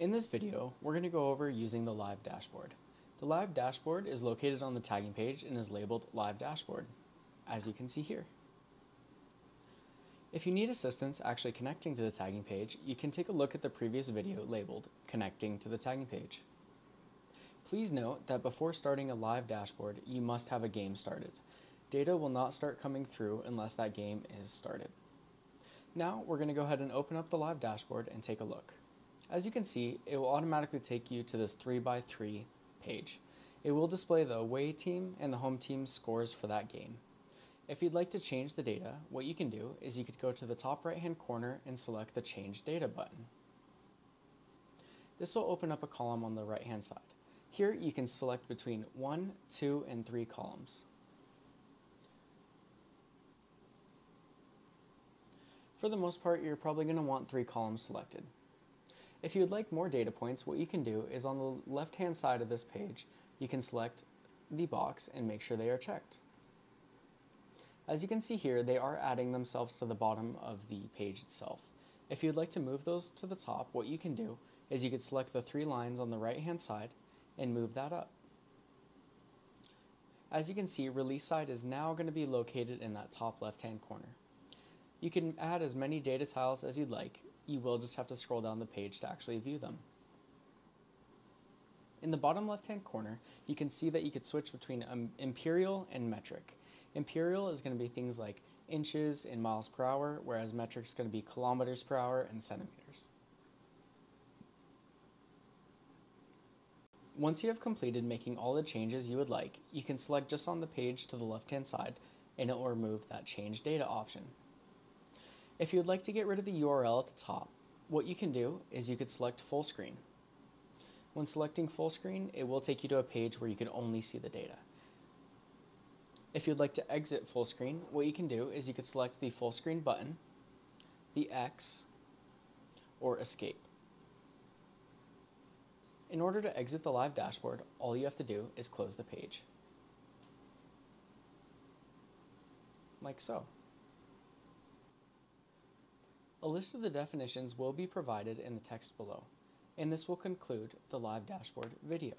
In this video, we're going to go over using the live dashboard. The live dashboard is located on the tagging page and is labeled live dashboard, as you can see here. If you need assistance actually connecting to the tagging page, you can take a look at the previous video labeled connecting to the tagging page. Please note that before starting a live dashboard, you must have a game started. Data will not start coming through unless that game is started. Now we're going to go ahead and open up the live dashboard and take a look. As you can see, it will automatically take you to this 3x3 page. It will display the away team and the home team scores for that game. If you'd like to change the data, what you can do is you could go to the top right hand corner and select the Change Data button. This will open up a column on the right hand side. Here you can select between 1, 2, and 3 columns. For the most part, you're probably going to want 3 columns selected. If you would like more data points, what you can do is on the left hand side of this page, you can select the box and make sure they are checked. As you can see here, they are adding themselves to the bottom of the page itself. If you'd like to move those to the top, what you can do is you could select the three lines on the right hand side and move that up. As you can see, release side is now going to be located in that top left hand corner. You can add as many data tiles as you'd like, you will just have to scroll down the page to actually view them. In the bottom left hand corner, you can see that you could switch between um, imperial and metric. Imperial is going to be things like inches and miles per hour, whereas metric is going to be kilometers per hour and centimeters. Once you have completed making all the changes you would like, you can select just on the page to the left hand side and it will remove that change data option. If you would like to get rid of the URL at the top, what you can do is you could select full screen. When selecting full screen, it will take you to a page where you can only see the data. If you'd like to exit full screen, what you can do is you could select the full screen button, the X, or escape. In order to exit the live dashboard, all you have to do is close the page. Like so. A list of the definitions will be provided in the text below, and this will conclude the live dashboard video.